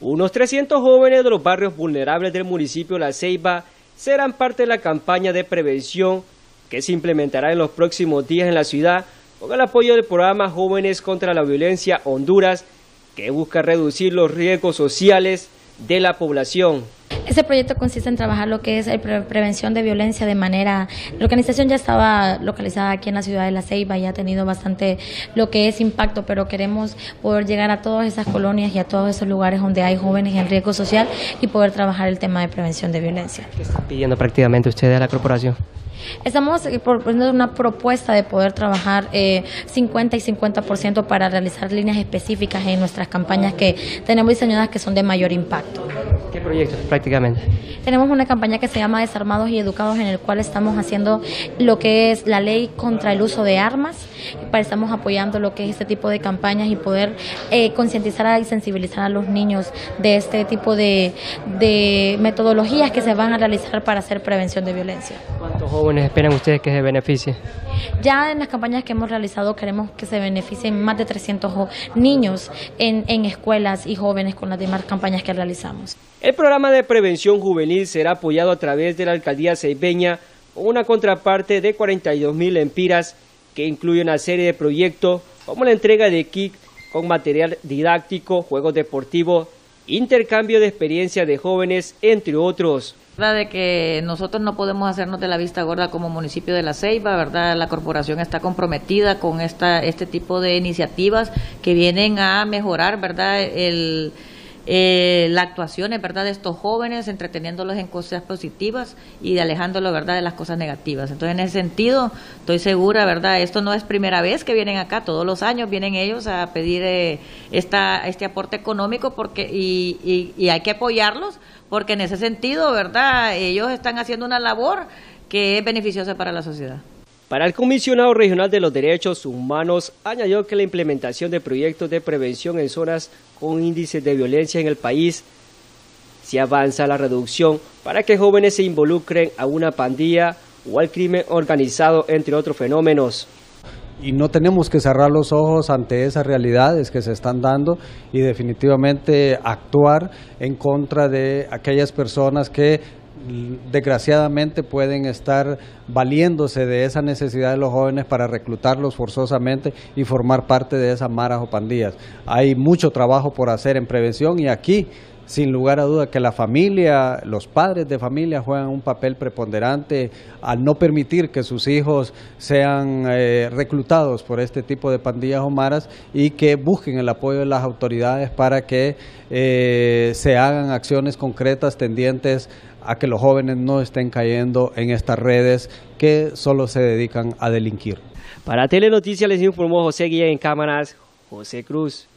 Unos 300 jóvenes de los barrios vulnerables del municipio La Ceiba serán parte de la campaña de prevención que se implementará en los próximos días en la ciudad con el apoyo del programa Jóvenes contra la Violencia Honduras, que busca reducir los riesgos sociales de la población. Este proyecto consiste en trabajar lo que es la prevención de violencia de manera... La organización ya estaba localizada aquí en la ciudad de La Ceiba y ha tenido bastante lo que es impacto, pero queremos poder llegar a todas esas colonias y a todos esos lugares donde hay jóvenes en riesgo social y poder trabajar el tema de prevención de violencia. ¿Qué está pidiendo prácticamente usted a la corporación? Estamos eh, proponiendo una propuesta de poder trabajar eh, 50 y 50% para realizar líneas específicas en nuestras campañas que tenemos diseñadas que son de mayor impacto. ¿Qué proyectos prácticamente? Tenemos una campaña que se llama Desarmados y Educados en el cual estamos haciendo lo que es la ley contra el uso de armas, estamos apoyando lo que es este tipo de campañas y poder eh, concientizar y sensibilizar a los niños de este tipo de metodologías que se van a realizar para hacer prevención de violencia. ¿Cuántos jóvenes esperan ustedes que se beneficien? Ya en las campañas que hemos realizado queremos que se beneficien más de 300 niños en, en escuelas y jóvenes con las demás campañas que realizamos. El programa de prevención juvenil será apoyado a través de la alcaldía ceibeña con una contraparte de 42 mil empiras que incluye una serie de proyectos como la entrega de kit con material didáctico, juegos deportivos, intercambio de experiencias de jóvenes, entre otros de que nosotros no podemos hacernos de la vista gorda como municipio de La Ceiba, ¿verdad? La corporación está comprometida con esta, este tipo de iniciativas que vienen a mejorar, ¿verdad? El, eh, la actuación verdad de estos jóvenes entreteniéndolos en cosas positivas y alejándolos verdad de las cosas negativas. Entonces en ese sentido estoy segura verdad esto no es primera vez que vienen acá. Todos los años vienen ellos a pedir eh, esta, este aporte económico porque y, y hay que apoyarlos porque en ese sentido verdad ellos están haciendo una labor que es beneficiosa para la sociedad para el comisionado regional de los derechos humanos, añadió que la implementación de proyectos de prevención en zonas con índices de violencia en el país si avanza la reducción para que jóvenes se involucren a una pandilla o al crimen organizado, entre otros fenómenos. Y no tenemos que cerrar los ojos ante esas realidades que se están dando y definitivamente actuar en contra de aquellas personas que desgraciadamente pueden estar valiéndose de esa necesidad de los jóvenes para reclutarlos forzosamente y formar parte de esas maras o pandillas. Hay mucho trabajo por hacer en prevención y aquí sin lugar a duda que la familia, los padres de familia juegan un papel preponderante al no permitir que sus hijos sean eh, reclutados por este tipo de pandillas o maras y que busquen el apoyo de las autoridades para que eh, se hagan acciones concretas tendientes a que los jóvenes no estén cayendo en estas redes que solo se dedican a delinquir. Para Telenoticias les informó José Guía en cámaras, José Cruz.